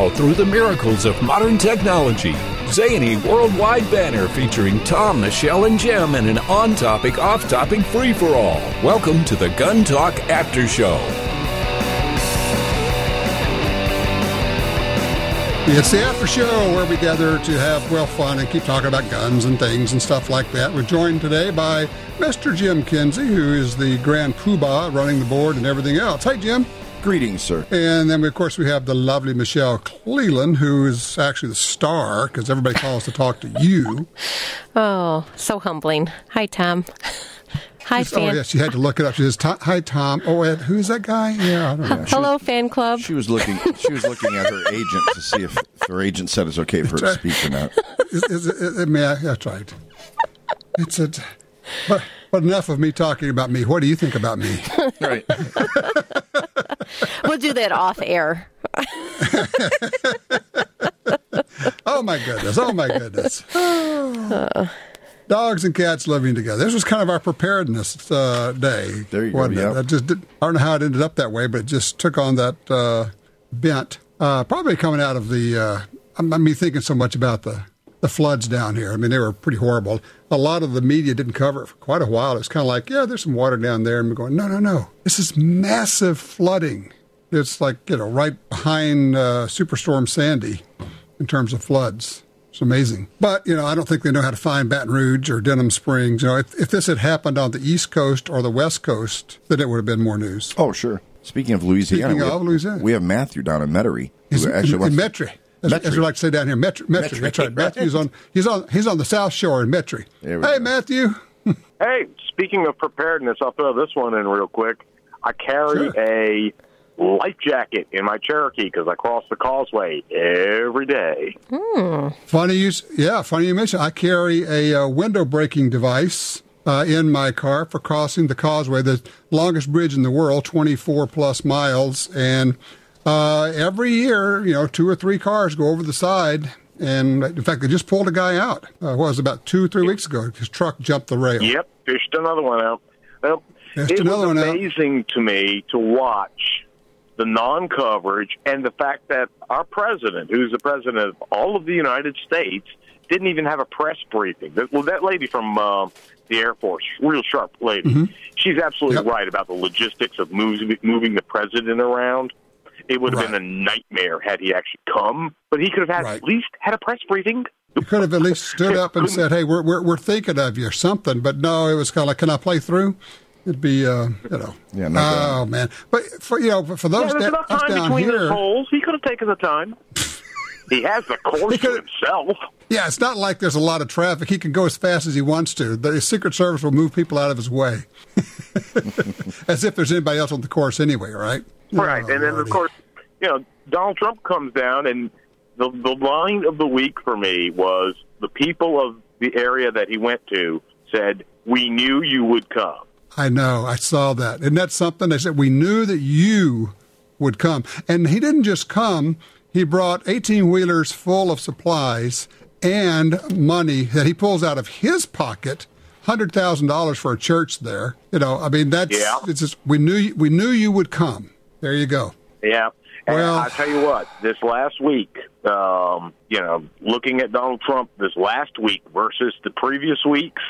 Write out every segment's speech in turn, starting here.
now through the miracles of modern technology. Zany worldwide banner featuring Tom, Michelle, and Jim in an on topic, off topic free for all. Welcome to the Gun Talk After Show. It's the after show where we gather to have, well, fun and keep talking about guns and things and stuff like that. We're joined today by Mr. Jim Kinsey, who is the grand poobah running the board and everything else. Hi, Jim. Greetings, sir. And then, of course, we have the lovely Michelle Cleland, who is actually the star because everybody calls to talk to you. Oh, so humbling. Hi, Tom. Hi, She's, oh, yeah, she had to look it up. She says, "Hi, Tom." Oh, Ed, who's that guy? Yeah, I don't know. Hello, fan club. She was looking. She was looking at her agent to see if, if her agent said it's okay for her to speak or not. Is, is, is, is, that's right. It's a. But, but enough of me talking about me. What do you think about me? Right. we'll do that off air. oh my goodness! Oh my goodness! Dogs and cats living together. This was kind of our preparedness uh, day. There you wasn't go, It? yep. I just did, I don't know how it ended up that way, but it just took on that uh, bent. Uh, probably coming out of the. Uh, I'm, I'm me thinking so much about the the floods down here. I mean, they were pretty horrible. A lot of the media didn't cover it for quite a while. It's kind of like, yeah, there's some water down there, and we're going, no, no, no. This is massive flooding. It's like you know, right behind uh, Superstorm Sandy in terms of floods. It's amazing. But, you know, I don't think they know how to find Baton Rouge or Denham Springs. You know, if, if this had happened on the East Coast or the West Coast, then it would have been more news. Oh, sure. Speaking of Louisiana, Speaking we, of have, Louisiana. we have Matthew down in Metairie. In, actually in, in wants- Metairie. As, as Metairie. we like to say down here, Metairie. Metairie. Metairie. That's right. Matthew's on. He's on. He's on the South Shore in Metairie. There we Hey, go. Matthew. Hey, speaking of preparedness, I'll throw this one in real quick. I carry Sure. a life jacket in my Cherokee because I cross the causeway every day. Funny you. s- Yeah, funny you mentioned. I carry a uh, window breaking device. Uh, in my car for crossing the causeway, the longest bridge in the world, 24 plus miles. And uh, every year, you know, two or three cars go over the side. And in fact, they just pulled a guy out. Uh, was about two, three weeks ago? His truck jumped the rail. Yep, fished another one out. Well, Fished it was amazing to me to watch the non-coverage and the fact that our president, who's the president of all of the United States, didn't even have a press briefing. Well, that lady from uh, the Air Force, real sharp lady, she's absolutely Mm-hmm. Yep. right about the logistics of moving, moving the president around. It would have been a nightmare had he actually come, but he could have had, Right. at least had a press briefing. You could have at least stood up and said, "Hey, we're we're, we're thinking of you" or something. But no, it was kind of like, "Can I play through?" It'd be, uh, you know, Yeah, no oh doubt. man. But for you know, for those Yeah, there's da- enough time down between here, those holes. He could have taken the time. he has the course to himself. yeah, it's not like there's a lot of traffic. He can go as fast as he wants to. The Secret Service will move people out of his way, as if there's anybody else on the course anyway, right? Right, Oh, and then of course, you know, Donald Trump comes down, and the the line of the week for me was the people of the area that he went to said, "We knew you would come." I know. I saw that. Isn't that something? They said, We knew that you would come. And he didn't just come, he brought 18 wheelers full of supplies and money that he pulls out of his pocket. Hundred thousand dollars for a church there. You know, I mean that's Yeah. it's just we knew we knew you would come. There you go. Yeah. And Well- I tell you what, this last week, um, you know, looking at Donald Trump this last week versus the previous weeks,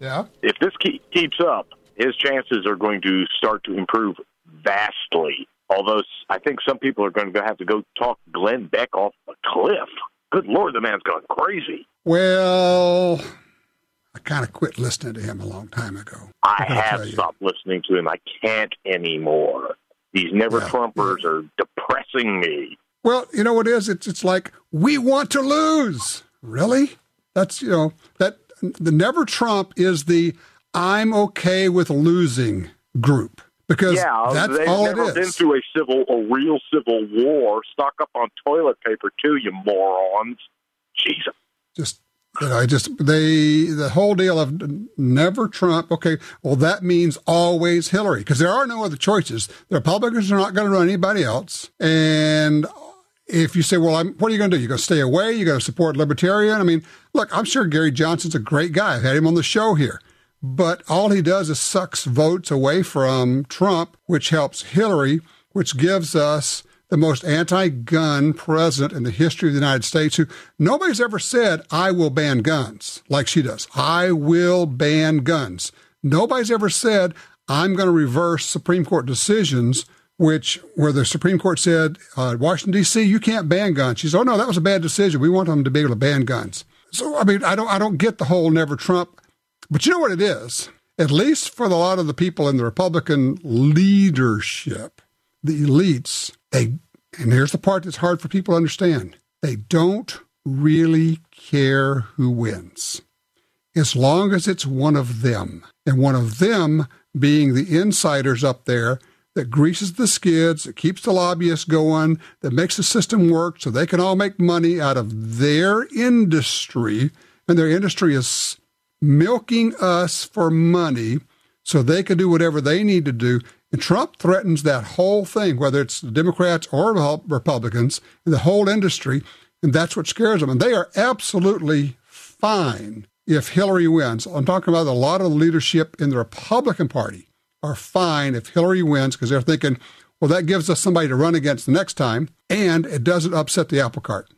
Yeah. if this keep, keeps up, his chances are going to start to improve vastly. Although I think some people are going to have to go talk Glenn Beck off a cliff. Good Lord, the man's gone crazy. Well, I kind of quit listening to him a long time ago. I have stopped listening to him. I can't anymore. These never Yeah. Trumpers are depressing me. Well, you know what it is? It's it's like we want to lose. Really? That's you know that the never Trump is the I'm okay with losing group because Yeah, that's they've all never is. been through a civil, a real civil war. Stock up on toilet paper too, you morons. Jesus. just you know, I just they the whole deal of never Trump. Okay, well that means always Hillary because there are no other choices. The Republicans are not going to run anybody else, and if you say, "Well, I'm," what are you going to do? You're going to stay away? You're going to support libertarian? I mean, look, I'm sure Gary Johnson's a great guy. I've had him on the show here. But all he does is sucks votes away from Trump, which helps Hillary, which gives us the most anti gun president in the history of the United States who nobody's ever said, I will ban guns like she does. I will ban guns. Nobody's ever said, I'm going to reverse Supreme Court decisions, which where the Supreme Court said, uh, Washington, D.C., you can't ban guns. She said, oh, no, that was a bad decision. We want them to be able to ban guns. So, I mean, I don't, I don't get the whole never Trump, but you know what it is? At least for a lot of the people in the Republican leadership, the elites, they, and here's the part that's hard for people to understand, they don't really care who wins. As long as it's one of them, and one of them being the insiders up there that greases the skids, that keeps the lobbyists going, that makes the system work so they can all make money out of their industry. And their industry is milking us for money so they can do whatever they need to do. And Trump threatens that whole thing, whether it's the Democrats or Republicans, and the whole industry. And that's what scares them. And they are absolutely fine if Hillary wins. I'm talking about a lot of the leadership in the Republican Party are fine if Hillary wins because they're thinking, well, that gives us somebody to run against the next time, and it doesn't upset the apple cart.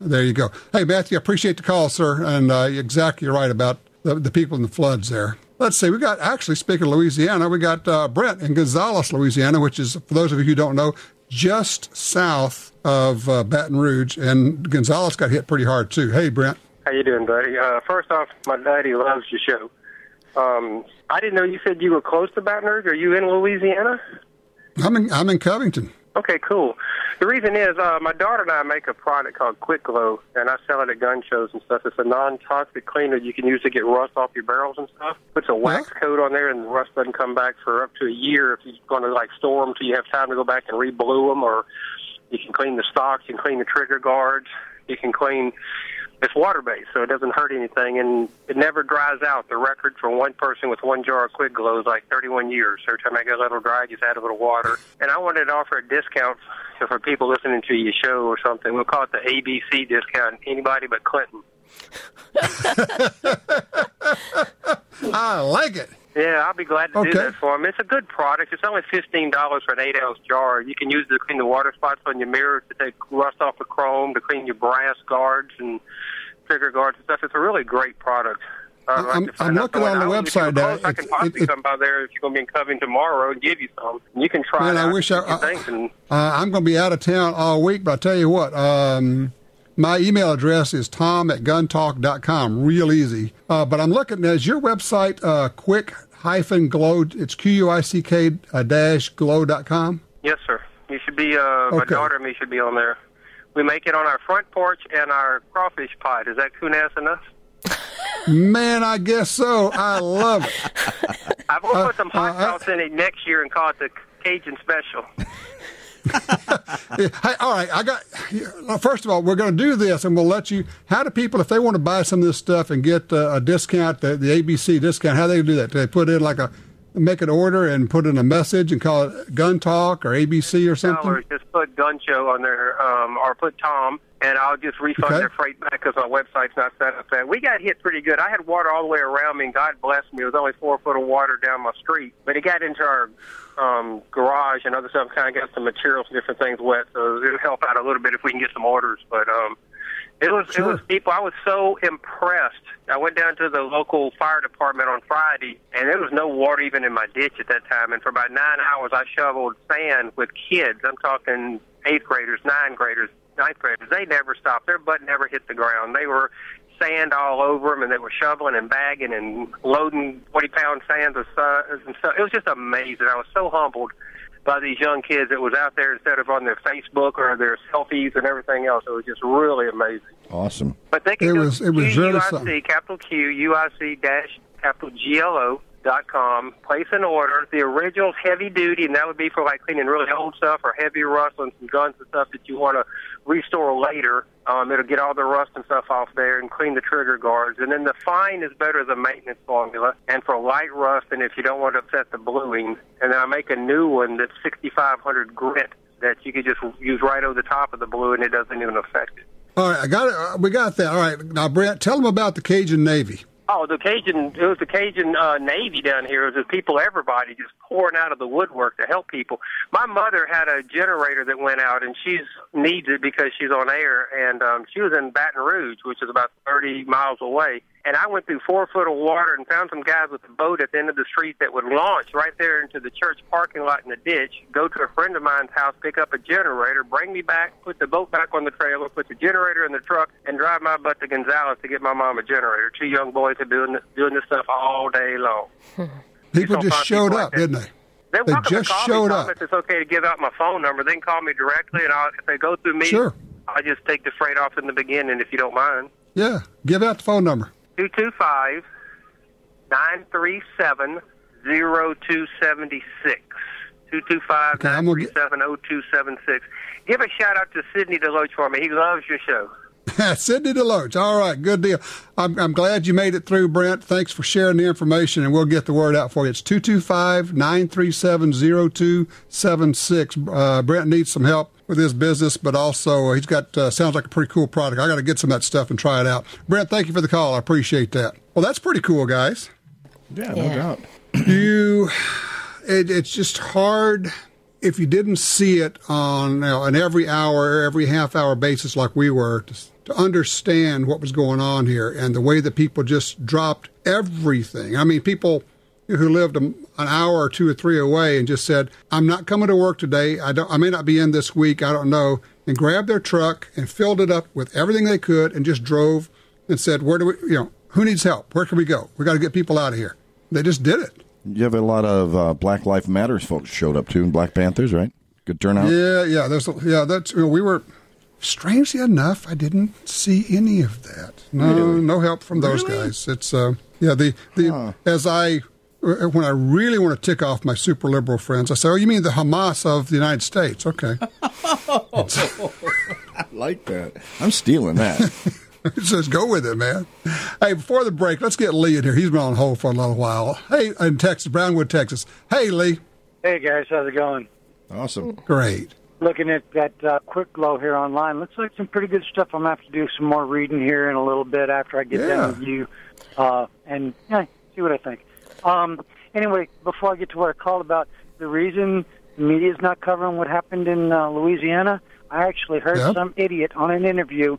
There you go. Hey, Matthew, I appreciate the call, sir, and uh, exactly right about the, the, people in the floods there. Let's see, we got actually, speaking of Louisiana, we got uh, Brent in Gonzales, Louisiana, which is, for those of you who don't know, just south of uh, Baton Rouge, and Gonzales got hit pretty hard too. Hey, Brent. How you doing, buddy? Uh, first off, my daddy loves your show. Um, I didn't know you said you were close to Baton Rouge. Are you in Louisiana? I'm in I'm in Covington. Okay, cool. The reason is uh, my daughter and I make a product called Quick Glow, and I sell it at gun shows and stuff. It's a non-toxic cleaner you can use to get rust off your barrels and stuff. Puts a wax Yeah. coat on there, and the rust doesn't come back for up to a year if you're going to like store them till you have time to go back and re-blue them, or you can clean the stocks, you can clean the trigger guards, you can clean. It's water based, so it doesn't hurt anything, and it never dries out. The record for one person with one jar of Quick Glow is like 31 years. Every time I get a little dry, just add a little water. And I wanted to offer a discount for people listening to your show or something. We'll call it the ABC discount. Anybody but Clinton. I like it. Yeah, I'll be glad to Okay. do that for them. It's a good product. It's only fifteen dollars for an eight ounce jar. You can use it to clean the water spots on your mirror, to take rust off the chrome, to clean your brass guards and trigger guards and stuff. It's a really great product. Uh, I'd like I'm- I'm looking on the one. If you're website now. I can It- possibly it- come by there if you're going to be in Covington tomorrow and give you some. You can try Man, it I wish I- you I and, uh, I'm going to be out of town all week, but I tell you what, um, my email address is tom at guntalk.com. Real easy. Uh, but I'm looking, is your website uh, quick hyphen glow? It's Q U I C K uh, dash glow.com? Yes, sir. You should be. Uh, My daughter and me should be on there. We make it on our front porch and our crawfish pot. Is that coonass enough? Man, I guess so. I love it. I'm gonna Uh, put some hot uh, sauce in it next year and call it the Cajun Special. Hey, all right, I got. First of all, we're going to do this, and we'll let you. How do people, if they want to buy some of this stuff and get uh, a discount, the, the ABC discount, how do they do that? Do they put in like a make an order and put in a message and call it Gun Talk or ABC or something? Dollars. Just put Gun Show on there, um, or put Tom, and I'll just refund Okay. their freight back because my website's not set up that. We got hit pretty good. I had water all the way around me, and God bless me. It was only four foot of water down my street, but it got into our um, garage and other stuff. Kind of got some materials and different things wet, so it'll help out a little bit if we can get some orders. But um, it was Sure. it was people. I was so impressed. I went down to the local fire department on Friday, and there was no water even in my ditch at that time. And for about nine hours, I shoveled sand with kids. I'm talking eighth graders, nine graders, ninth graders. They never stopped. Their butt never hit the ground. They were sand all over them, and they were shoveling and bagging and loading 40 pound sands of su- and stuff. It was just amazing. I was so humbled by these young kids that was out there instead of on their Facebook or their selfies and everything else. It was just really amazing. Awesome. But they can It go was- it was really QUIC, something. capital Q, UIC dash capital GLO dot com. Place an order. The original's heavy duty, and that would be for like cleaning really old stuff or heavy rust on some guns and stuff that you want to restore later. Um, it'll get all the rust and stuff off there and clean the trigger guards. And then the fine is better than maintenance formula. And for light rust, and if you don't want to upset the bluing, and then I make a new one that's 6500 grit that you could just use right over the top of the blue, and it doesn't even affect it. All right, I got it. We got that. All right, now Brent, tell them about the Cajun Navy. Oh, the Cajun, it was the Cajun uh, Navy down here. It was just people, everybody just pouring out of the woodwork to help people. My mother had a generator that went out, and she's needs it because she's on air, and um, she was in Baton Rouge, which is about 30 miles away. And I went through four foot of water and found some guys with a boat at the end of the street that would launch right there into the church parking lot in the ditch, go to a friend of mine's house, pick up a generator, bring me back, put the boat back on the trailer, put the generator in the truck, and drive my butt to Gonzales to get my mom a generator. Two young boys are doing doing this stuff all day long. People just showed people up, like didn't they? They're They just call showed me, up. It's okay to give out my phone number. They can call me directly, and I'll, if they go through me, Sure. I'll just take the freight off in the beginning if you don't mind. Yeah. Give out the phone number. Two two five nine three seven zero two seventy six. Two two five Okay, I'm nine gonna three get- seven zero two seven six. Give a shout out to Sidney Deloach for me. He loves your show. Sidney Deloach. All right, good deal. I'm, I'm glad you made it through, Brent. Thanks for sharing the information, and we'll get the word out for you. It's 225 937 0276. Uh, Brent needs some help with his business, but also he's got, uh, sounds like a pretty cool product. I got to get some of that stuff and try it out. Brent, thank you for the call. I appreciate that. Well, that's pretty cool, guys. Yeah, Yeah. no doubt. you it, it's just hard if you didn't see it on you know, an every hour every half hour basis like we were to, to understand what was going on here and the way that people just dropped everything i mean people who lived an hour or two or three away and just said i'm not coming to work today i don't i may not be in this week i don't know and grabbed their truck and filled it up with everything they could and just drove and said where do we you know who needs help where can we go we got to get people out of here they just did it You have a lot of uh, Black Life Matters folks showed up too, and Black Panthers, right? Good turnout. Yeah, yeah. There's, yeah. That's you know, we were. Strangely enough, I didn't see any of that. No, no help from those guys. It's uh, yeah. The the as I when I really want to tick off my super liberal friends, I say, "Oh, you mean the Hamas of the United States?" Okay, I like that. I'm stealing that. it says go with it, man. Hey, before the break, let's get Lee in here. He's been on hold for a little while. Hey, in Texas, Brownwood, Texas. Hey, Lee. Hey guys, how's it going? awesome. Great. Looking at that uh, quick glow here online, looks like some pretty good stuff. I'm gonna have to do some more reading here in a little bit after I get Yeah. done with you, uh, and yeah, see what I think. Um, anyway, before I get to what I called about, the reason the media is not covering what happened in uh, Louisiana, I actually heard Yeah. some idiot on an interview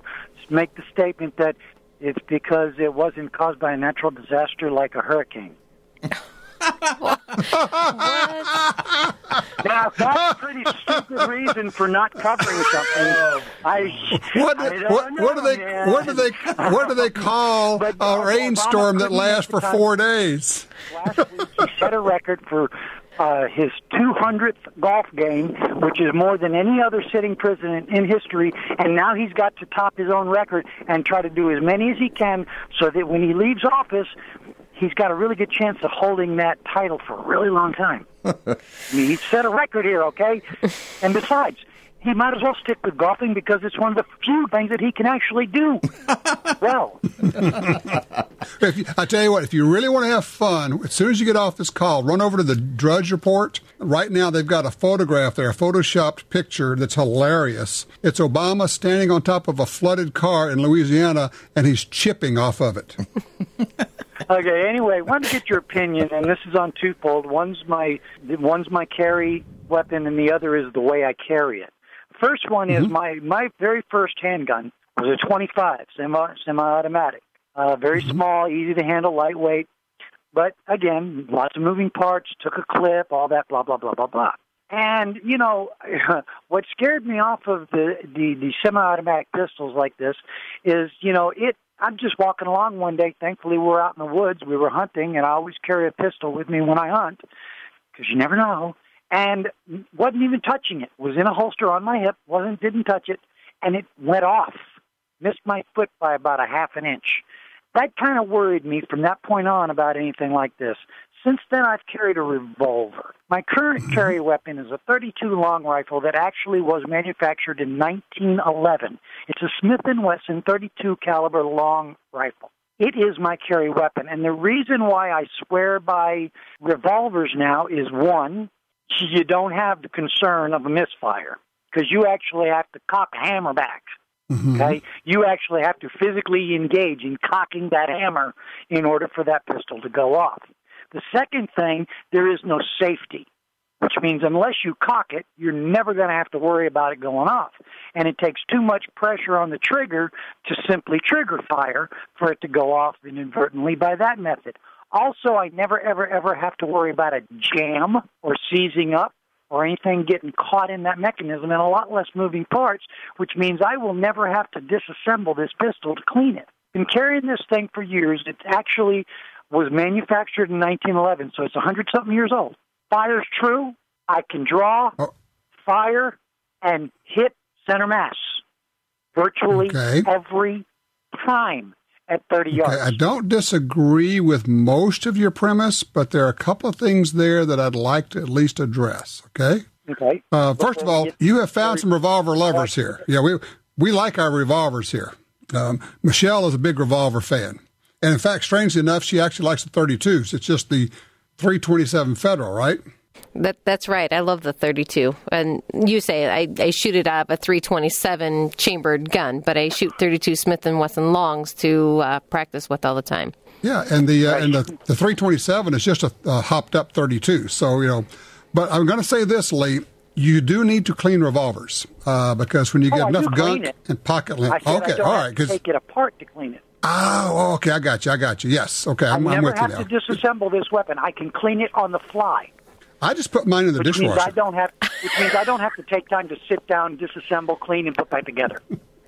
make the statement that it's because it wasn't caused by a natural disaster like a hurricane. Now that's a pretty stupid reason for not covering something. I What, I do- what, what do they man. what do they what do they call But a Obama rainstorm that lasts for four days? Last week he set a record for uh, his 200th golf game, which is more than any other sitting president in history. And now he's got to top his own record and try to do as many as he can, so that when he leaves office, he's got a really good chance of holding that title for a really long time. I mean, he set a record here, okay? And besides, he might as well stick with golfing because it's one of the few things that he can actually do well. If you, I tell you what, if you really want to have fun, as soon as you get off this call, run over to the Drudge Report. Right now, they've got a photograph there, a photoshopped picture that's hilarious. It's Obama standing on top of a flooded car in Louisiana, and he's chipping off of it. Okay. Anyway, wanted to get your opinion, and this is on twofold. One's my one's my carry weapon, and the other is the way I carry it. First one is my my very first handgun was a 25 semi semi-automatic, uh, very small, easy to handle, lightweight. But again, lots of moving parts. Took a clip, all that, blah blah blah blah blah. And you know, what scared me off of the the, the semi-automatic pistols like this is, you know, it. I'm just walking along one day. Thankfully, we're out in the woods. We were hunting, and I always carry a pistol with me when I hunt because you never know. And wasn't even touching it. Was in a holster on my hip. wasn't Didn't touch it, and it went off. Missed my foot by about a half an inch. That kind of worried me from that point on about anything like this. Since then, I've carried a revolver. My current mm-hmm. carry weapon is a 32 long rifle that actually was manufactured in 1911. It's a Smith & Wesson 32 caliber long rifle. It is my carry weapon, and the reason why I swear by revolvers now is one, you don't have the concern of a misfire because you actually have to cock a hammer back mm-hmm. Okay, you actually have to physically engage in cocking that hammer in order for that pistol to go off. The second thing, there is no safety, which means unless you cock it, you're never going to have to worry about it going off. And it takes too much pressure on the trigger to simply trigger fire for it to go off inadvertently by that method. Also, I never, ever, ever have to worry about a jam or seizing up or anything getting caught in that mechanism and a lot less moving parts, which means I will never have to disassemble this pistol to clean it. Been carrying this thing for years. It's actually was manufactured in 1911, so it's 100 something years old. Fire's true. I can draw, Oh. fire, and hit center mass virtually Okay. every time at 30 yards. I don't disagree with most of your premise, but there are a couple of things there that I'd like to at least address. Okay. Okay. Uh, first of all, you have found some revolver lovers here. Yeah, we we like our revolvers here. Um, Michelle is a big revolver fan, and in fact, strangely enough, she actually likes the 32s. It's just the 327 Federal, right? That that's right. I love the 32. And you say I, I shoot it out of a 327 chambered gun, but I shoot 32 Smith and Wesson longs to uh, practice with all the time. Yeah, and the uh, and the, the 327 is just a, a hopped up 32. So you know, but I'm going to say this, Lee. You do need to clean revolvers uh, because when you Oh, get I enough do gunk it. and pocket I lint. said I Okay, don't all have right. to Because take it apart to clean it. Oh, okay, I got you. I got you. Yes. Okay, I'm, I I'm never with you have now. to disassemble this weapon. I can clean it on the fly, I just put mine in the which means. I don't have, which means I don't have to take time to sit down, disassemble, clean, and put back together.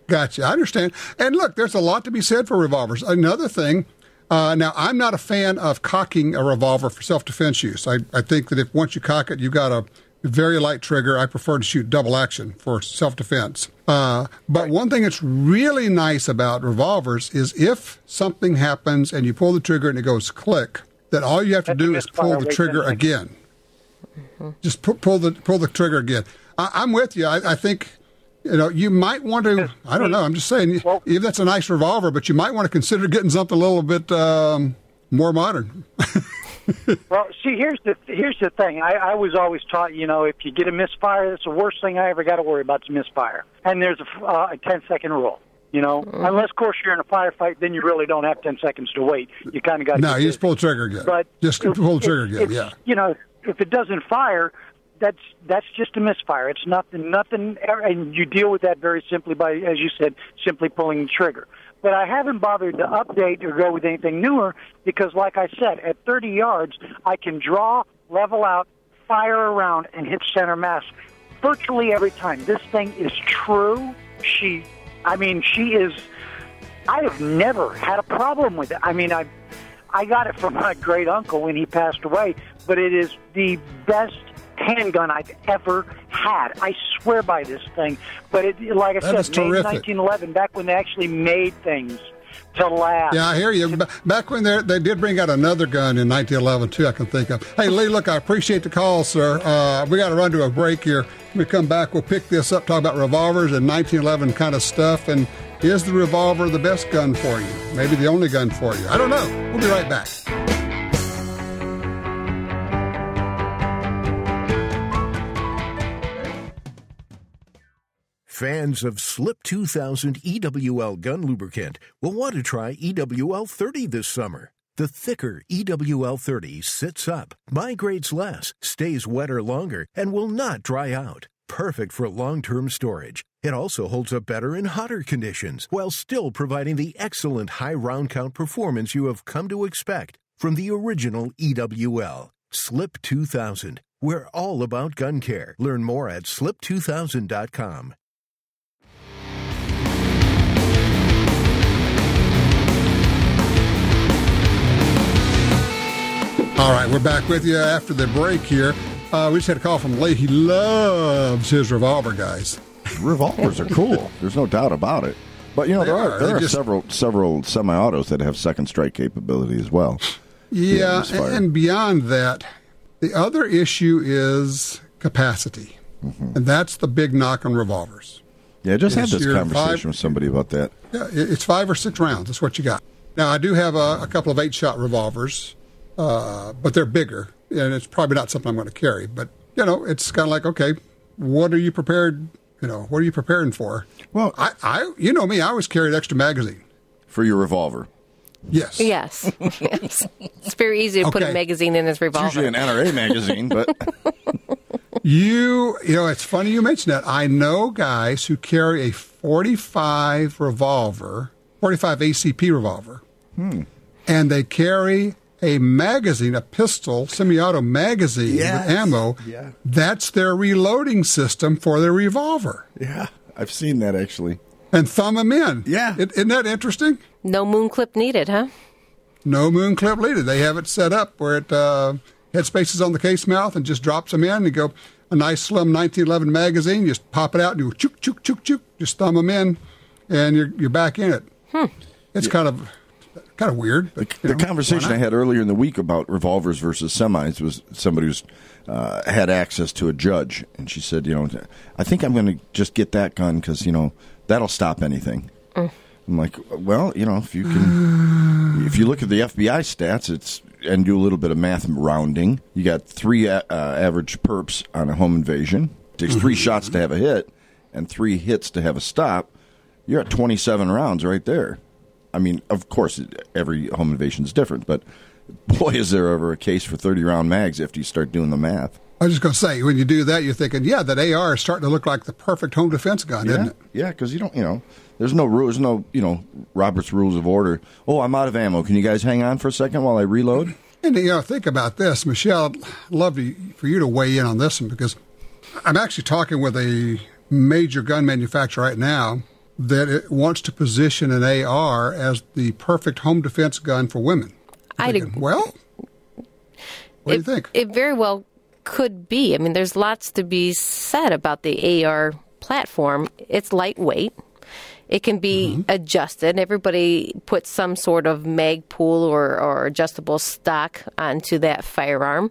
Gotcha. I understand. And look, there's a lot to be said for revolvers. Another thing, uh, now I'm not a fan of cocking a revolver for self-defense use. I, I think that if once you cock it, you've got a very light trigger. I prefer to shoot double action for self-defense. Uh, but one thing that's really nice about revolvers is if something happens and you pull the trigger and it goes click, that all you have to That's do is pull the trigger again. Just pu- pull the pull the trigger again. I, I'm with you. I, I think you know you might want to. I don't know. I'm just saying. Well- if that's a nice revolver, but you might want to consider getting something a little bit um, more modern. Well, see, here's the here's the thing. I, I was always taught, you know, if you get a misfire, that's the worst thing I ever got to worry about is misfire. And there's a, uh, a 10 second rule. You know, unless of course you're in a firefight, then you really don't have 10 seconds to wait. You kind of got to. no, you just pull the trigger again. But just if- pull the trigger again. Yeah. You know, if it doesn't fire, that's that's just a misfire. It's nothing. Nothing. And you deal with that very simply by, as you said, simply pulling the trigger. But I haven't bothered to update or go with anything newer because, like I said, at 30 yards, I can draw, level out, fire around, and hit center mass virtually every time. This thing is true. She, I mean, she is. I have never had a problem with it. I mean, I I got it from my great uncle when he passed away, but it is the best handgun I've ever had. I swear by this thing. But it, like I That said, made in 1911, back when they actually made things to last. Yeah, I hear you. Back when they they did bring out another gun in 1911 too, I can think of. Hey, Lee, look, I appreciate the call, sir. Uh, we got to run to a break here. When we come back, we'll pick this up, talk about revolvers and 1911 kind of stuff, and is the revolver the best gun for you? Maybe the only gun for you? I don't know. We'll be right back. Fans of Slip 2000 EWL gun lubricant will want to try EWL 30 this summer. The thicker EWL 30 sits up, migrates less, stays wetter longer, and will not dry out. Perfect for long term storage. It also holds up better in hotter conditions while still providing the excellent high round count performance you have come to expect from the original EWL. Slip 2000. We're all about gun care. Learn more at slip2000.com. All right, we're back with you after the break here. Uh, we just had a call from Lee. He loves his revolver, guys. Revolvers are cool. There's no doubt about it. But you know They there are. are, there are just- several several semi-autos that have second strike capability as well. Yeah, and beyond that, the other issue is capacity. And that's the big knock on revolvers. Yeah, I just had this conversation five- with somebody about that. Yeah, it's five or six rounds. That's what you got. Now, I do have a, a couple of eight shot revolvers, uh, but they're bigger, and it's probably not something I'm going to carry. But, you know, it's kind of like, okay, what are you prepared You know, what are you preparing for? Well- I, I you know me, I always carry an extra magazine. for your revolver. Yes. Yes. yes. It's very easy to put a magazine in his It's revolver. usually an NRA magazine, but You, you know, it's funny you mention that. I know guys who carry a 45 revolver, 45 ACP revolver, and they carry a magazine, a pistol, semi-auto magazine Yes. with ammo. Yeah. That's their reloading system for their revolver, yeah, I've seen that actually. and thumb them in. Yeah. is isn't that interesting? No moon clip needed, huh? No moon clip needed. They have it set up where it uh, head spaces on the case mouth and just drops them in. And you go a nice slim 1911 magazine. You just pop it out and you chook chook chook chook. Just thumb them in, and you're you're back in it. Hmm. It's kind of kind of weird. But, you The know, conversation I had earlier in the week about revolvers versus semis was somebody who's uh, had access to a judge, and she said, you know, I think I'm going to just get that gun because you know that'll stop anything. I'm like, well, you know, if you can, if you look at the FBI stats, it's and do a little bit of math rounding. You got three uh, average perps on a home invasion. It takes three shots to have a hit, and three hits to have a stop. You're at 27 rounds right there. I mean, of course, every home invasion is different, but boy, is there ever a case for 30 round mags after you start doing the math. I was just going to say, when you do that, you're thinking, yeah, that AR is starting to look like the perfect home defense gun, isn't Yeah, it? yeah, because you don't, you know, there's no rules, no, you know, Robert's Rules of Order. Oh, I'm out of ammo. Can you guys hang on for a second while I reload? And you know, think about this, Michelle. I'd love to, for you to weigh in on this one because I'm actually talking with a major gun manufacturer right now that it wants to position an AR as the perfect home defense gun for women. Thinking, agree. well, what do you think? It very well could be. I mean, there's lots to be said about the AR platform. It's lightweight. It can be Mm-hmm. adjusted. Everybody puts some sort of Magpul or, or adjustable stock onto that firearm.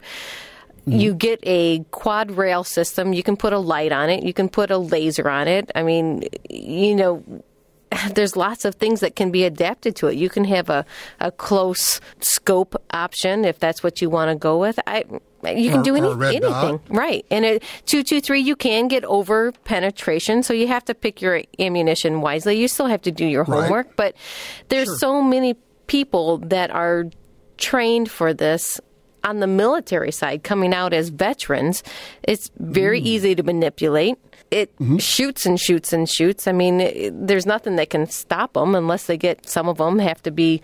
Mm-hmm. You get a quad rail system. You can put a light on it. You can put a laser on it. I mean, you know, there's lots of things that can be adapted to it. You can have a, a close scope option if that's what you want to go with. I you can Or- do any, anything, dot. right? And at two two three, you can get over penetration, so you have to pick your ammunition wisely. You still have to do your Right. homework, but there's so many people that are trained for this on the military side coming out as veterans it's very Mm. easy to manipulate it Mm-hmm. shoots and shoots and shoots i mean it, there's nothing that can stop them unless they get some of them have to be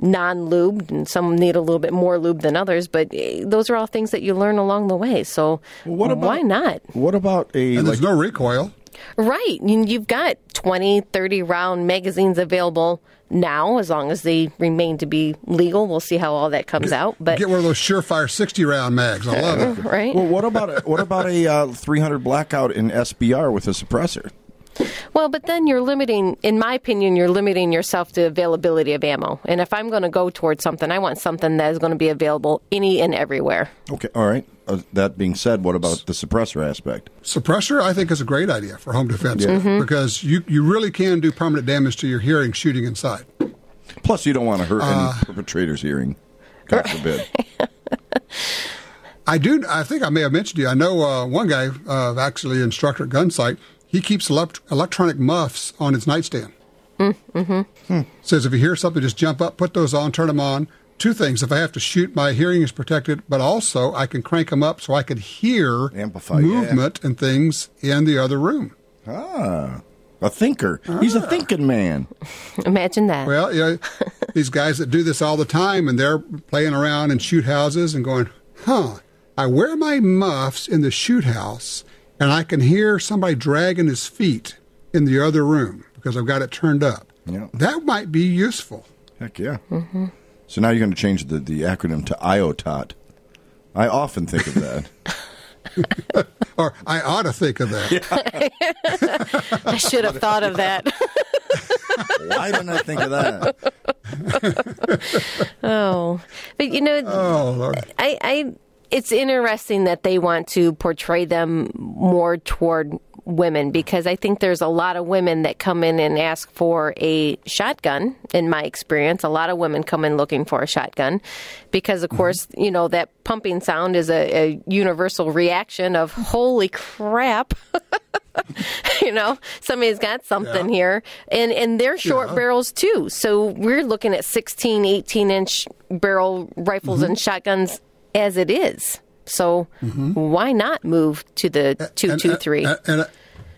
non-lubed and some need a little bit more lube than others but eh, those are all things that you learn along the way so what about- why not What about a and like, there's no recoil. Right. You've got 20, 30 round magazines available now, as long as they remain to be legal. We'll see how all that comes out. But, Get one of those SureFire 60 round mags. I love it. right? well, what about a, what about a uh, 300 blackout in SBR with a suppressor? Well, but then you're limiting, in my opinion, you're limiting yourself to availability of ammo. And if I'm going to go towards something, I want something that is going to be available any and everywhere. Okay, all right. Uh, that being said, what about the suppressor aspect? Suppressor, I think, is a great idea for home defense Mm-hmm. because you, you really can do permanent damage to your hearing shooting inside. Plus, you don't want to hurt Uh, any perpetrator's hearing. God forbid. I do. I think I may have mentioned to you. I know uh, one guy, uh, actually instructor at Gunsite. He keeps elect- electronic muffs on his nightstand. Mm-hmm. Says if you hear something, just jump up, put those on, turn them on. Two things: if I have to shoot, my hearing is protected, but also I can crank them up so I could hear Amplify, yeah. movement and things in the other room. ah, a thinker. He's a thinking man. Imagine that. Well, you know, these guys that do this all the time and they're playing around in shoot houses and going, huh, I wear my muffs in the shoot house and I can hear somebody dragging his feet in the other room because I've got it turned up. Yeah. That might be useful. Heck yeah. So now you're going to change the, the acronym to IOTOT. I often think of that. Or I ought to think of that. I should have thought of that. Why didn't I think of that? oh. But, you know, Oh, Lord. I, I it's interesting that they want to portray them more toward women because I think there's a lot of women that come in and ask for a shotgun. In my experience, a lot of women come in looking for a shotgun because, of course, you know that pumping sound is a, a universal reaction of "Holy crap!" you know, somebody's got something yeah. here. And and they're short yeah. barrels too. So we're looking at 16, 18 inch barrel rifles mm-hmm. and shotguns as it is. So mm-hmm. why not move to the 223? And, and, and,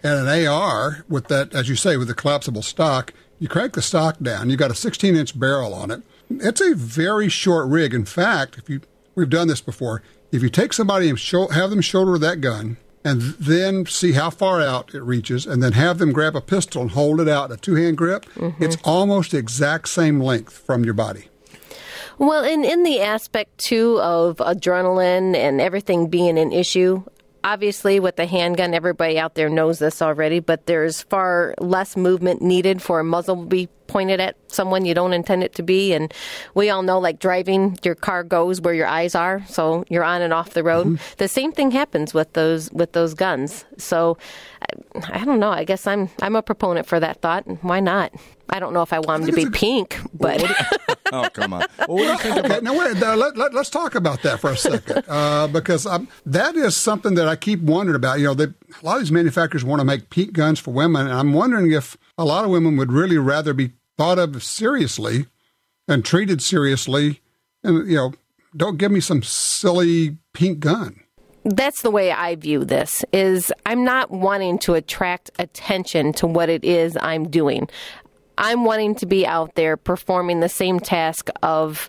and, an AR with that, as you say, with the collapsible stock, you crank the stock down, You've got a 16 inch barrel on it. It's a very short rig. In fact, if you we've done this before, if you take somebody and show, have them shoulder that gun, and then see how far out it reaches, and then have them grab a pistol and hold it out in a two hand grip, mm-hmm. it's almost the exact same length from your body. Well, and in the aspect too of adrenaline and everything being an issue, obviously with the handgun, everybody out there knows this already, but there's far less movement needed for a muzzle to be pointed at someone you don't intend it to be. And we all know, like driving, your car goes where your eyes are, so you're on and off the road. Mm-hmm. The same thing happens with those with those guns. So I, I don't know. I guess I'm I'm a proponent for that thought. Why not? I don't know if I want them to be pink, but oh come on. Well, what do you think okay. Now wait, now, let, let, us talk about that for a second, uh, because um, that is something that I keep wondering about. You know, they, a lot of these manufacturers want to make pink guns for women, and I'm wondering if a lot of women would really rather be thought of seriously and treated seriously. And, you know, don't give me some silly pink gun. That's the way I view this is I'm not wanting to attract attention to what it is I'm doing. I'm wanting to be out there performing the same task of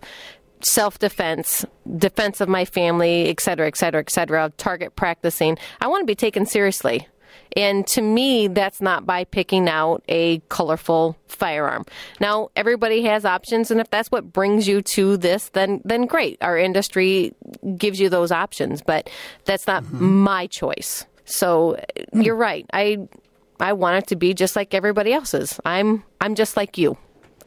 self defense, defense of my family, et cetera, et cetera, et cetera, target practicing. I want to be taken seriously. And to me, that's not by picking out a colorful firearm. Now, everybody has options, and if that's what brings you to this, then then great. Our industry gives you those options, but that's not mm-hmm. my choice. So mm-hmm. you're right. I I want it to be just like everybody else's. I'm I'm just like you.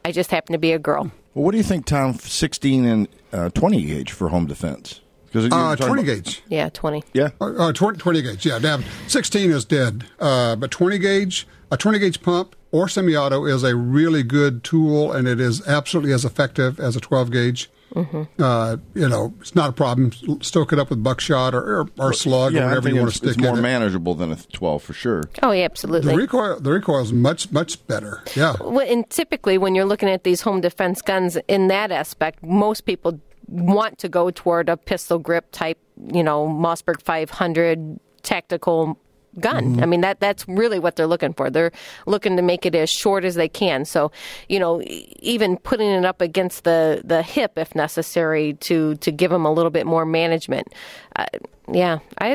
I just happen to be a girl. Well, what do you think, Tom? 16 and uh, 20 gauge for home defense? Because uh, 20 about, gauge. Yeah, 20. Yeah. Uh, uh 20, 20, gauge. Yeah. Now, 16 is dead. Uh, but 20 gauge, a 20 gauge pump or semi auto is a really good tool and it is absolutely as effective as a 12 gauge. Mm-hmm. Uh, you know, it's not a problem. Stoke it up with buckshot or, or, or slug yeah, or whatever you want to stick it's more manageable than a 12 for sure. Oh, yeah, absolutely. The recoil, the recoil is much, much better. Yeah. Well, and typically, when you're looking at these home defense guns in that aspect, most people want to go toward a pistol grip type, you know, Mossberg 500 tactical gun. Mm-hmm. I mean that that's really what they're looking for. They're looking to make it as short as they can. So, you know, even putting it up against the the hip if necessary to to give them a little bit more management. Uh, yeah, I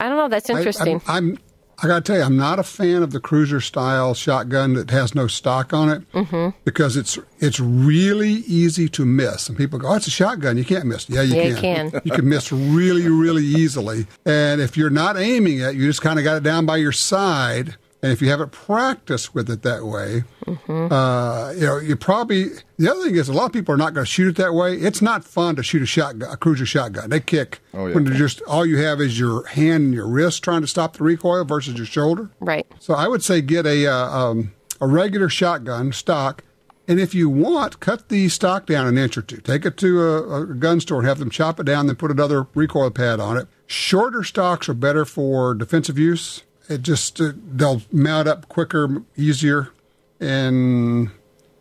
I don't know. That's interesting. I, I'm I got to tell you, I'm not a fan of the cruiser style shotgun that has no stock on it mm-hmm. because it's it's really easy to miss. And people go, "Oh, it's a shotgun. You can't miss." Yeah, you yeah, can. You can. you can miss really, really easily. And if you're not aiming it, you just kind of got it down by your side. And if you haven't practiced with it that way, mm-hmm. uh, you know, you probably. The other thing is, a lot of people are not going to shoot it that way. It's not fun to shoot a shotgun, a cruiser shotgun. They kick oh, yeah. when they're just all you have is your hand and your wrist trying to stop the recoil versus your shoulder. Right. So I would say get a uh, um, a regular shotgun stock. And if you want, cut the stock down an inch or two. Take it to a, a gun store and have them chop it down, then put another recoil pad on it. Shorter stocks are better for defensive use it just uh, they'll mount up quicker, easier, and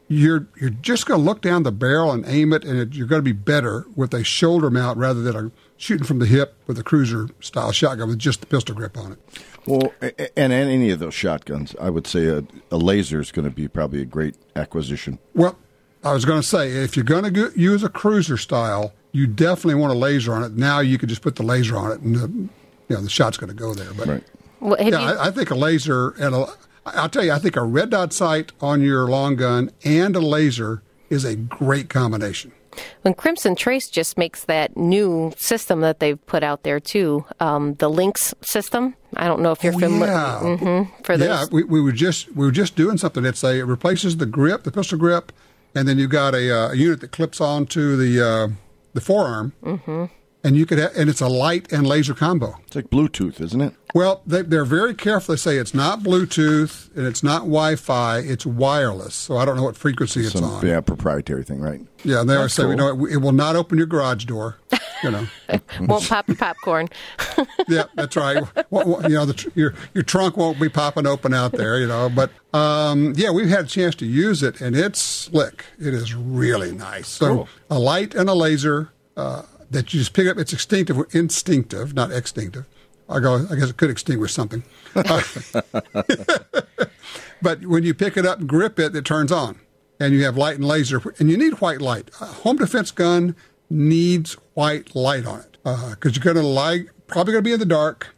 you're you're just going to look down the barrel and aim it, and it, you're going to be better with a shoulder mount rather than a shooting from the hip with a cruiser style shotgun with just the pistol grip on it. Well, and and any of those shotguns, I would say a, a laser is going to be probably a great acquisition. Well, I was going to say if you're going to use a cruiser style, you definitely want a laser on it. Now you could just put the laser on it, and the, you know the shot's going to go there. But right. Well, yeah, you... I, I, think a laser and a, I'll tell you, I think a red dot sight on your long gun and a laser is a great combination. When Crimson Trace just makes that new system that they've put out there too, um, the LiNQ system. I don't know if you're oh, familiar. Yeah, mm-hmm, for yeah. We, we were just we were just doing something. It's a it replaces the grip, the pistol grip, and then you've got a, uh, a unit that clips onto the uh, the forearm. Mm-hmm and you could ha- and it's a light and laser combo. It's like Bluetooth, isn't it? Well, they, they're very careful. They say it's not Bluetooth and it's not Wi-Fi. It's wireless. So I don't know what frequency it's Some on. yeah, proprietary thing, right? Yeah, and they always say we cool. know it, it will not open your garage door. You know. Won't pop the popcorn. yeah, that's right. Well, well, you know, the, tr- your your trunk won't be popping open out there. You know, but um, yeah, we've had a chance to use it, and it's slick. It is really nice. So Cool. a light and a laser uh, that you just pick up. It's instinctive, instinctive, not extinctive. I go. I guess it could extinguish something. Uh, but when you pick it up and grip it, it turns on, and you have light and laser, and you need white light. A home defense gun needs white light on it because you're going to lie, probably going to be in the dark,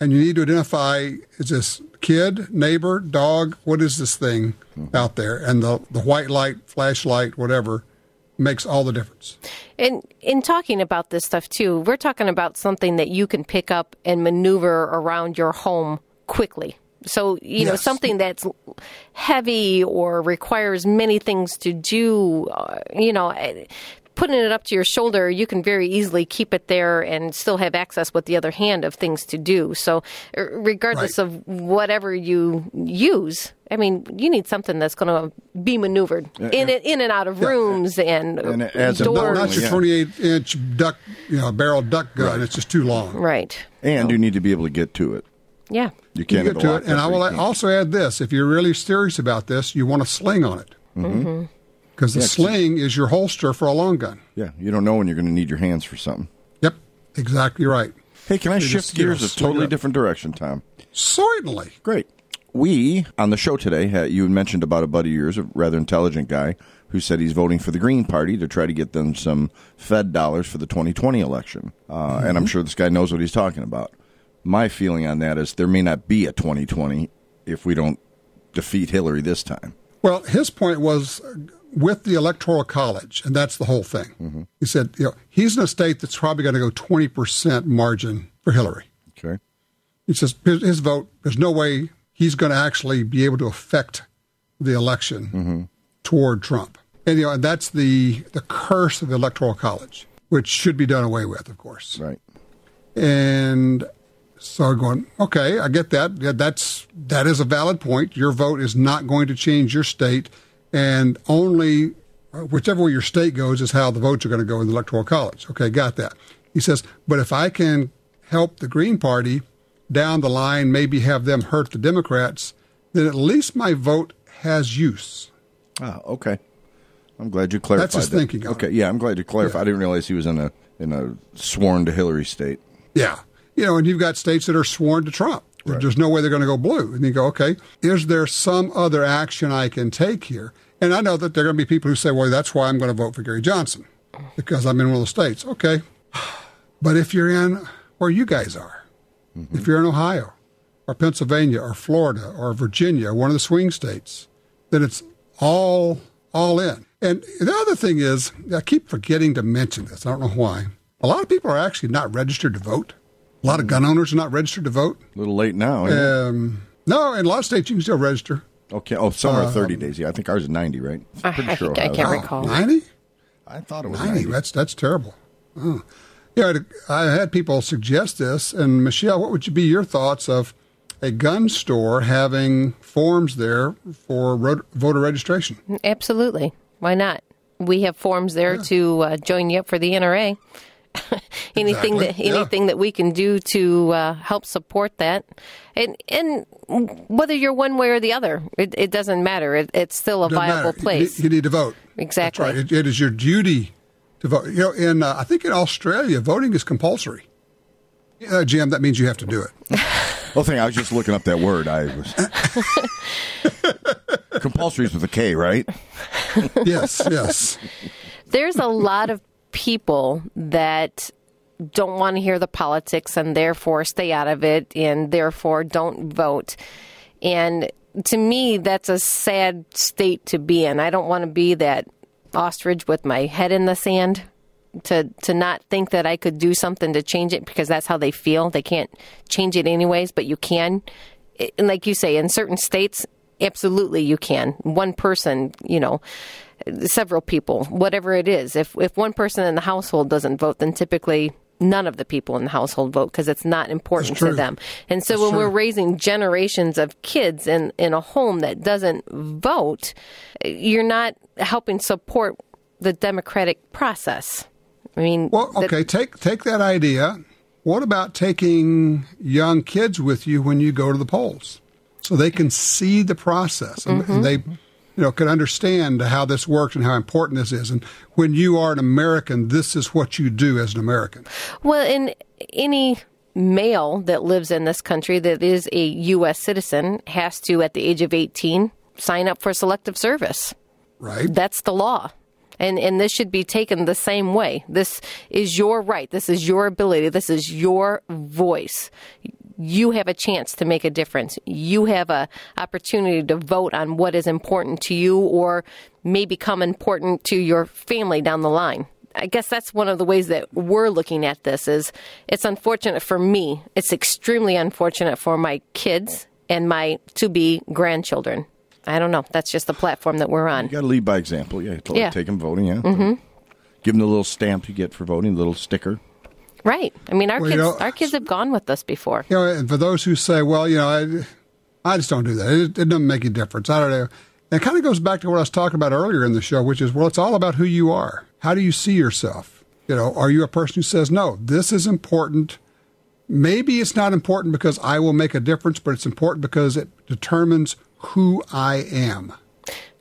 and you need to identify is this kid, neighbor, dog, what is this thing out there, and the the white light, flashlight, whatever, makes all the difference. And in talking about this stuff too, we're talking about something that you can pick up and maneuver around your home quickly. So, you know, something that's heavy or requires many things to do, uh, you know, putting it up to your shoulder, you can very easily keep it there and still have access with the other hand of things to do. So, eh, regardless Right. of whatever you use, I mean, you need something that's going to be maneuvered in and in and out of rooms and, uh, And it adds Not, doors. not your 28 inch duck, you know, barrel duck gun. It's just too long. Right. And you need to be able to get to it. Yeah. You You can't get to it, and I will also add this: if you're really serious about this, you want a sling on it, mm-hmm. Mm-hmm. Because the Yeah, sling is your holster for a long gun. Yeah, you don't know when you're going to need your hands for something. Yep, exactly right. Hey, can I You shift gears a totally up. different direction, Tom? Certainly. Great. We, on the show today, you had mentioned about a buddy of yours, a rather intelligent guy, who said he's voting for the Green Party to try to get them some Fed dollars for the 2020 election. Uh, And I'm sure this guy knows what he's talking about. My feeling on that is there may not be a 2020 if we don't defeat Hillary this time. Well, his point was with the electoral college, and that's the whole thing. Mm-hmm. He said, you know, he's in a state that's probably going to go twenty percent margin for Hillary. Okay. He says his, his vote. There's no way he's going to actually be able to affect the election mm-hmm. toward Trump. And you know, and that's the the curse of the electoral college, which should be done away with, of course. Right. And so I'm going, okay, I get that. Yeah, that's that is a valid point. Your vote is not going to change your state, and only whichever way your state goes is how the votes are going to go in the electoral college. Okay, got that. He says, but if I can help the Green Party down the line, maybe have them hurt the Democrats, then at least my vote has use. Ah, okay. I'm glad you clarified. That's his that. thinking Okay, it. yeah, I'm glad you clarified. Yeah. I didn't realize he was in a in a sworn to Hillary state. Yeah. You know, and you've got states that are sworn to Trump. Right. There's no way they're going to go blue. And you go, okay, is there some other action I can take here? And I know that there are going to be people who say, well, that's why I'm going to vote for Gary Johnson because I'm in one of the states. Okay. But if you're in where you guys are, mm-hmm. if you're in Ohio or Pennsylvania or Florida or Virginia, one of the swing states, then it's all all in. And the other thing is, I keep forgetting to mention this. I don't know why. A lot of people are actually not registered to vote. A lot of gun owners are not registered to vote. A little late now. Um, no, in a lot of states you can still register. okay. Oh, some are 30 days. Yeah, I think ours is 90, right? I- Pretty I sure think I can't Oh, recall. 90? I thought it was 90. 90. That's, that's terrible. Oh. Yeah, I had people suggest this. And Michelle, what would be your thoughts of a gun store having forms there for ro- voter registration? Absolutely. Why not? We have forms there to uh, join you up for the NRA. Anything Exactly. that Yeah. anything that we can do to uh, help support that, and and whether you're one way or the other, it, it doesn't matter. It, it's still a Doesn't viable matter. Place. need- You, need to vote. Exactly. That's right. It, it is your duty to vote. You know, in uh, I think in Australia, voting is compulsory. Uh, Jim, that means you have to do it. Well, thing I was just looking up that word. I was compulsory is with a K, right? yes, yes. There's a lot of people that don't want to hear the politics and therefore stay out of it and therefore don't vote. And to me, that's a sad state to be in. I don't want to be that ostrich with my head in the sand. To, to not think that I could do something to change it because that's how they feel. They can't change it anyways, but you can. And like you say, in certain states, absolutely you can. One person, you know, several people, whatever it is. If if one person in the household doesn't vote, then typically none of the people in the household vote because it's not important to them. And so That's when true. we're raising generations of kids in, in a home that doesn't vote, you're not helping support the democratic process. I mean, Well, okay, take take that idea. What about taking young kids with you when you go to the polls, so they can see the process and, Mm-hmm. and they, you know, can understand how this works and how important this is. And when you are an American, this is what you do as an American. Well, in any male that lives in this country that is a U.S. citizen has to, at the age of 18, sign up for selective service. Right? That's the law. And, and this should be taken the same way. This is your right. This is your ability. This is your voice. You have a chance to make a difference. You have a opportunity to vote on what is important to you or may become important to your family down the line. I guess that's one of the ways that we're looking at this is it's unfortunate for me. It's extremely unfortunate for my kids and my to be grandchildren. I don't know. That's just the platform that we're on. You got to lead by example. Yeah, totally Yeah. take them voting. Yeah, mm-hmm. give them the little stamp you get for voting, the little sticker. Right. I mean, our Well, you kids, know- our kids have gone with us before. You know, and for those who say, well, you know, I, I just don't do that. It, it doesn't make a difference. I don't know. And it kind of goes back to what I was talking about earlier in the show, which is, well, it's all about who you are. How do you see yourself? You know, are you a person who says, no, this is important? Maybe it's not important because I will make a difference, but it's important because it determines who I am.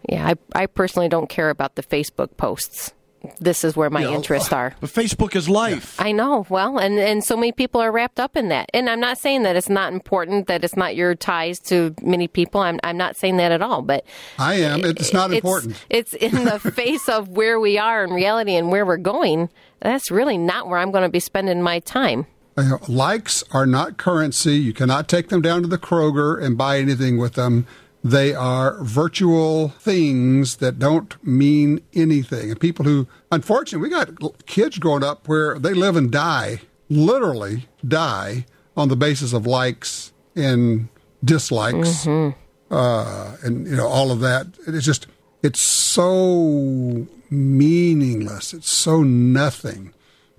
Yeah, I, I personally don't care about the Facebook posts. This is where my Yeah, interests are. But Facebook is life. I know. Well, and, and so many people are wrapped up in that. And I'm not saying that it's not important, that it's not your ties to many people. I'm, I'm not saying that at all. But I am. It's not important. It's in the face of where we are in reality and where we're going. That's really not where I'm going to be spending my time. Uh, likes are not currency. You cannot take them down to the Kroger and buy anything with them. They are virtual things that don't mean anything. And people who, unfortunately, we got kids growing up where they live and die, literally die, on the basis of likes and dislikes, uh, and you know all of that. It's just, it's so meaningless. It's so nothing.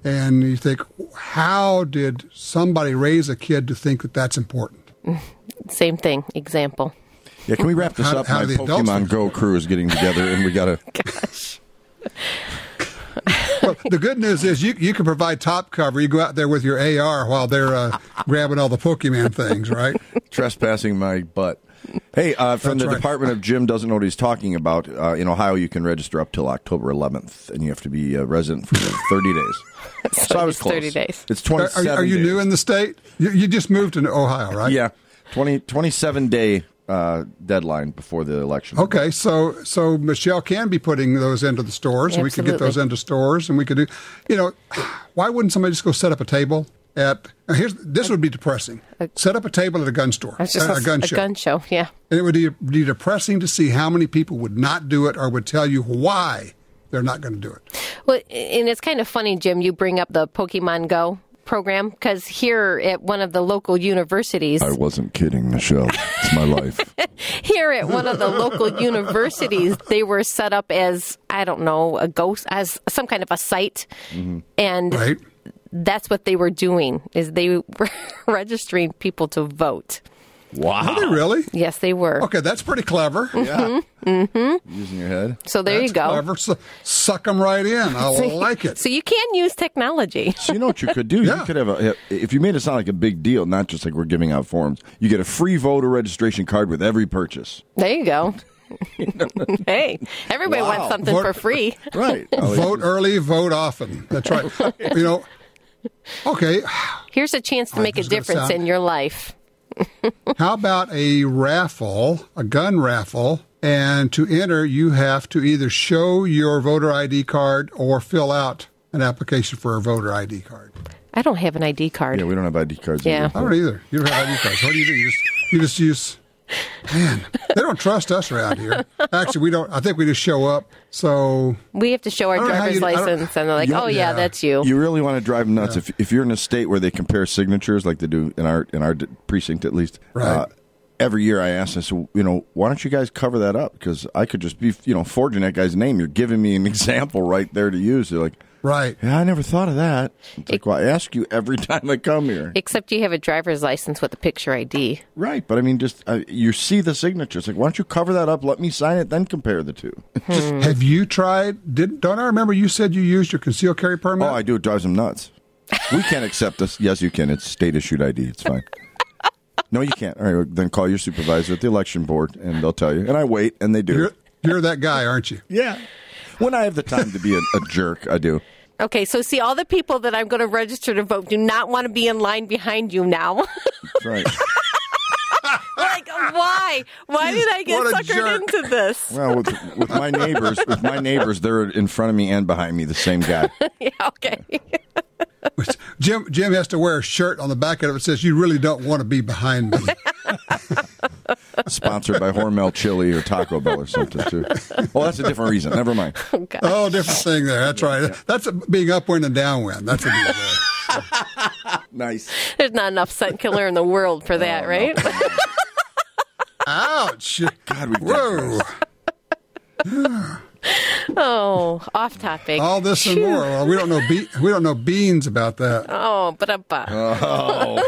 And you think, how did somebody raise a kid to think that that's important? Same thing. Example. Yeah, can we wrap this How- up? how My do Pokemon? Go crew is getting together, and we got to. Well, the good news is you you can provide top cover. You go out there with your AR while they're uh, grabbing all the Pokemon things, right? trespassing my butt. Hey, uh, from That's the right. Department of Jim doesn't know what he's talking about. Uh, in Ohio, you can register up till October 11th, and you have to be a resident for 30 days. so I was it's close. 30 days. It's Are, 27 are, are you days. new in the state? You, you just moved to Ohio, right? Yeah, 20, 27 day uh, deadline before the election. Okay, so so Michelle can be putting those into the stores, and we could get those into stores, and we could do. You know, why wouldn't somebody just go set up a table at? Here's this would be depressing. Set up a table at a gun store, just a, a gun a show. gun show. Yeah. And it would be, be depressing to see how many people would not do it or would tell you why they're not going to do it. Well, and it's kind of funny, Jim, you bring up the Pokemon Go program because here at one of the local universities, I wasn't kidding, Michelle. It's my life. here at one of the local universities, they were set up as, I don't know, a ghost, as some kind of a site. Mm-hmm. And Right? that's what they were doing is they were registering people to vote. Wow. Are they really? Yes, they were. Okay, that's pretty clever. Yeah. Mm-hmm. Using your head. So there That's you go. Clever. Su- suck them right in. I like it. So you can use technology. So you know what you could do? Yeah. You could have a if you made it sound like a big deal, not just like we're giving out forms. You get a free voter registration card with every purchase. There you go. hey, everybody Wow. wants something Vote- for free. Right. Vote early, vote often. That's right. you know, okay, Here's a chance to I make a difference sound- in your life. how about a raffle, a gun raffle? And to enter, you have to either show your voter ID card or fill out an application for a voter ID card. I don't have an ID card. Yeah, we don't have ID cards. Yeah. either. I don't either. You don't have ID cards. What do you do? You just, you just use. Man, they don't trust us around here. Actually, we don't. I think we just show up. So We have to show our I don't know how driver's you- license, and they're like, "Oh yeah, Yeah. that's you." You really want to drive them nuts if if you're in a state where they compare signatures like they do in our in our d- precinct at least. Right. Uh, every year I ask this, you know, why don't you guys cover that up? Because I could just be you know forging that guy's name. You're giving me an example right there to use. They're like, Right. Yeah, I never thought of that. It's like, well, I ask you every time I come here. Except you have a driver's license with a picture ID. Right, but I mean, just uh, you see the signatures. Like, why don't you cover that up? Let me sign it, then compare the two. just, Have you tried? Did don't I remember you said you used your concealed carry permit? oh, I do. It drives them nuts. We can't accept this. Yes, you can. It's state issued ID. It's fine. No, you can't. All right, then call your supervisor at the election board, and they'll tell you. And I wait, and they do. You're, you're that guy, aren't you? yeah. When I have the time to be a, a jerk, I do. Okay, so see, all the people that I'm going to register to vote do not want to be in line behind you now. That's right. like, why? Why did I get What a suckered jerk. into this? Well, with, with my neighbors, with my neighbors, they're in front of me and behind me, the same guy. yeah, okay. Jim Jim has to wear a shirt on the back of it that says, "You really don't want to be behind me." Sponsored by Hormel Chili or Taco Bell or something too. Well, that's a different reason. Never mind. Oh, God. oh, different thing there. That's right. That's a, being upwind and downwind. That's a deal there. Nice. There's not enough scent killer in the world for that, right? Ouch! God, we Whoa! oh, off topic. All this and more. Well, we don't know. Be- we don't know beans about that. Oh, but uh, Oh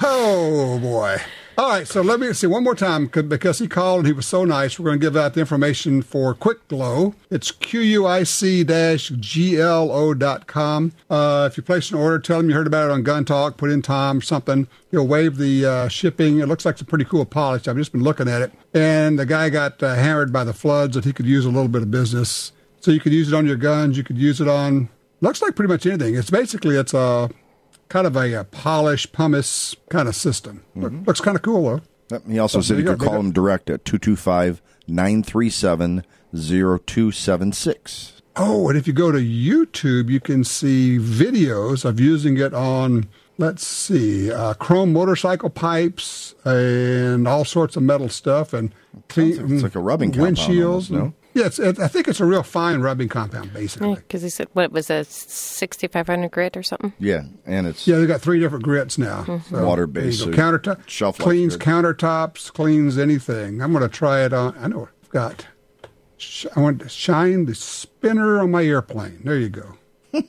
boy! All right, so let me see one more time because he called and he was so nice. We're going to give out the information for Quick Glow. It's quic-glo.com. Uh, if you place an order, tell him you heard about it on Gun Talk. Put in Tom something. He'll waive the uh, shipping. It looks like it's a pretty cool polish. I've just been looking at it, and the guy got uh, hammered by the floods that he could use a little bit of business. So you could use it on your guns. You could use it on. Looks like pretty much anything. It's basically it's a kind of a, uh polish pumice kind of system. Look, looks kind of cool though. Yep, He also said you you could call him direct at 225 937 0276. Oh, and if you go to YouTube, you can see videos of using it on, let's see, uh, chrome motorcycle pipes and all sorts of metal stuff and clean like- it's like a rubbing compound windshields. almost, no? Yeah, it's, it, I think it's a real fine rubbing compound, basically. because he said what was a 6500 grit or something. Yeah, and it's Yeah, they've got three different grits now. Mm-hmm. So, Water-based, so. Countertop shelf cleans good. countertops, cleans anything. I'm going to try it on. I know I've got. I want to shine the spinner on my airplane. There you go.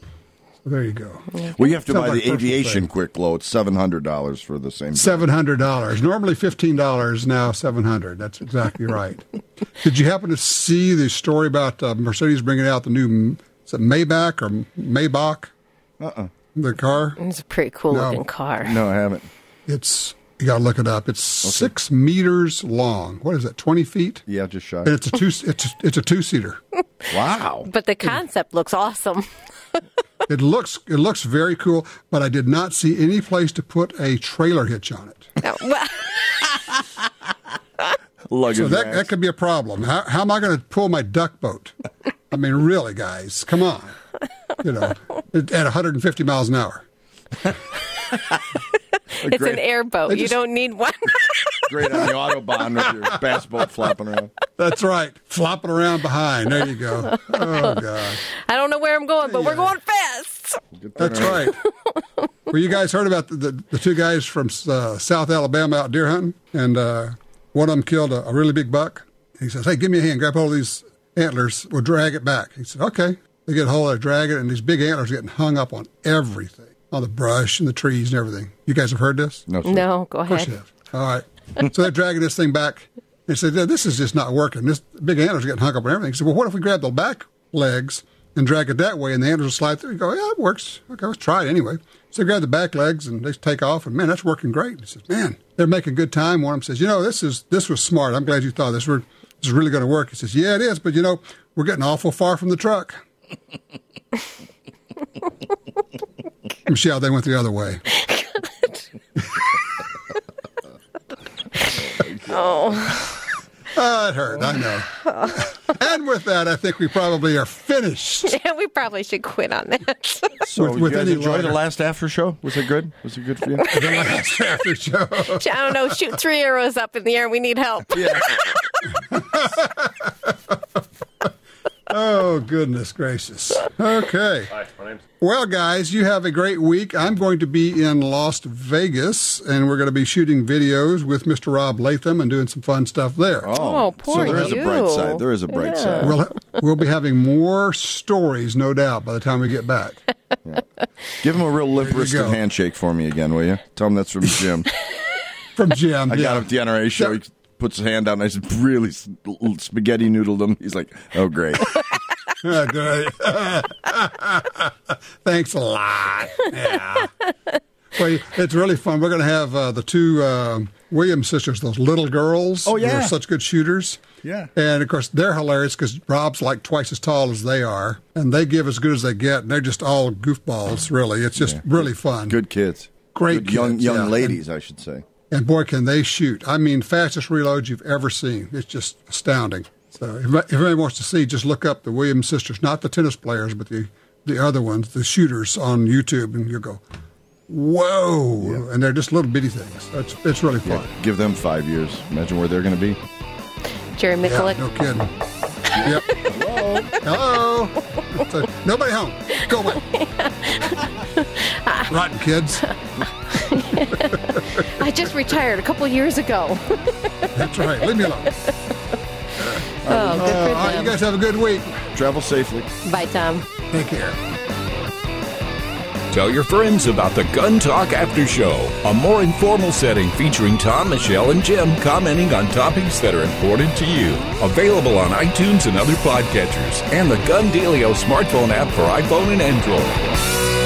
so there you go. well, you have to Sounds buy like the personal aviation thing. quick glow. It's seven hundred dollars for the same. Seven hundred dollars. Normally fifteen dollars. Now seven hundred. That's exactly right. Did you happen to see the story about uh, Mercedes bringing out the new is it Maybach or Maybach? Uh uh The car. It's a pretty cool No. looking car. No, I haven't. It's you got to look it up. It's six meters long. What is that? Twenty feet. Yeah, just shy. And it's a two. it's it's a two seater. Wow. But the concept looks awesome. It looks it looks very cool, but I did not see any place to put a trailer hitch on it. Oh, well, So that, racks. that could be a problem. How, how am I going to pull my duck boat? I mean, really, guys, come on. You know, at 150 miles an hour. it's great- an airboat. You don't need one. Great on the autobahn with your bass boat flopping around. That's right. Flopping around behind. There you go. Oh, God. I don't know where I'm going, but we're going fast. That's right. Well, you guys heard about the, the, the two guys from uh, South Alabama out deer hunting, and uh, one of them killed a, a really big buck. He says, "Hey, give me a hand. Grab hold of these antlers. We'll drag it back." He said, "Okay." They get a hold of it, drag it, and these big antlers are getting hung up on everything, on the brush and the trees and everything. You guys have heard this? No, sir. No, go ahead. Of course ahead. you have. All right. so they're dragging this thing back. They said, "This is just not working. This big antlers are getting hung up on everything." He said, "Well, what if we grab the back legs and drag it that way, and the antlers will slide through?" You go, "Yeah, it works. Okay, let's try it anyway." So they grab the back legs and they take off, and man, that's working great. He says, "Man, they're making good time." One of them says, "You know, this is this was smart. I'm glad you thought this. We're, this is really going to work." He says, "Yeah, it is, but you know, we're getting awful far from the truck." Michelle, they went the other way. Oh, Oh, it hurt. I know. and with that, I think we probably are finished. yeah, we probably should quit on that. So, With- you with guys enjoy the last after show? Was it good? Was it good for you? the last after show. I don't know. Shoot three arrows up in the air. We need help. Oh, goodness gracious. Okay. Hi. my name's. Well, guys, you have a great week. I'm going to be in Las Vegas, and we're going to be shooting videos with Mr. Rob Leatham and doing some fun stuff there. Oh, oh poor so there is a bright side. There is a bright Yeah. side. We'll, we'll be having more stories, no doubt, by the time we get back. Give him a real limp There wristed go. handshake for me again, will you? Tell him that's from Jim. From Jim. I yeah. got him at the NRA show. He puts his hand out and I just really spaghetti noodled him. He's like, oh, great. Yeah. Thanks a lot. Yeah. Well, it's really fun. We're going to have uh, the two um Williams sisters, those little girls. Oh, who yeah. are such good shooters. Yeah. And of course, they're hilarious because Rob's like twice as tall as they are, and they give as good as they get, and they're just all goofballs. Really, it's just really fun. Good kids. Great Good young kids, young yeah. ladies, I should say. And boy, can they shoot! I mean, fastest reloads you've ever seen. It's just astounding. So, if if anybody wants to see, just look up the Williams sisters, not the tennis players, but the the other ones, the shooters on YouTube, and you'll go, "Whoa!" And they're just little bitty things. It's it's really fun. Yeah, give them five years. Imagine where they're going to be. Jerry Yeah, no kidding. Yep. Hello. Hello. So, nobody home. Go away. Rotten kids. I just retired a couple years ago. That's right. Leave me alone. Oh, good Uh, for all right, you guys have a good week. Travel safely. Bye, Tom. Take care. Tell your friends about the Gun Talk After Show, a more informal setting featuring Tom, Michelle, and Jim commenting on topics that are important to you. Available on iTunes and other podcatchers, and the GunDealio smartphone app for iPhone and Android.